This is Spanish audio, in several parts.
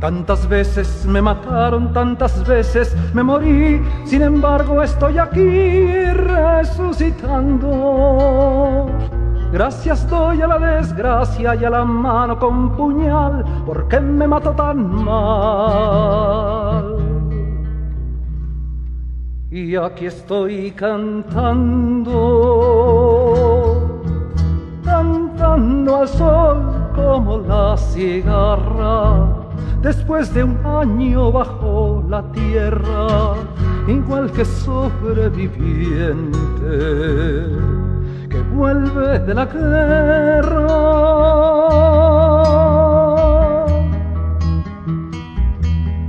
Tantas veces me mataron, tantas veces me morí, sin embargo estoy aquí resucitando. Gracias doy a la desgracia y a la mano con puñal, porque me mató tan mal. Y aquí estoy cantando, cigarra después de un año bajo la tierra, igual que sobreviviente que vuelve de la guerra.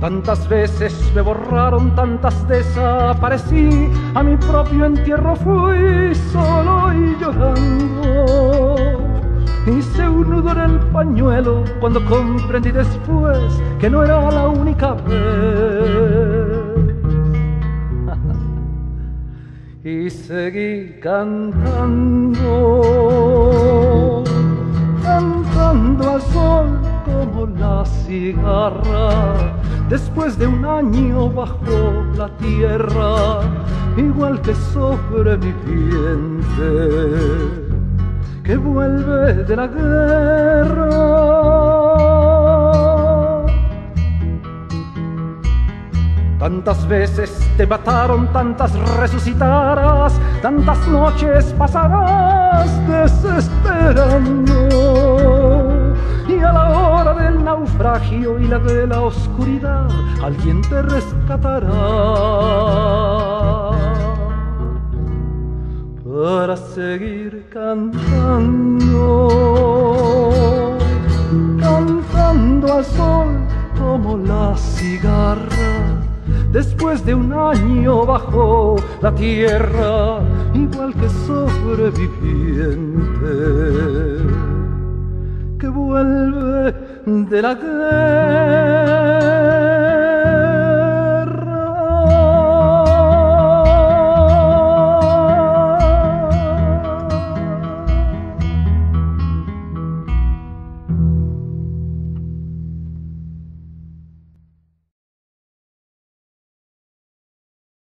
Tantas veces me borraron, tantas desaparecí, a mi propio entierro fui solo cuando comprendí después que no era la única vez. y seguí cantando, cantando al sol como la cigarra. Después de un año bajo la tierra, igual que sobreviviente que vuelve de la guerra. Tantas veces te mataron, tantas resucitarás, tantas noches pasarás desesperando. Y a la hora del naufragio y la de la oscuridad, alguien te rescatará para seguir cantando, cantando al sol como la cigarra. Después de un año bajo la tierra, igual que sobreviviente que vuelve de la guerra.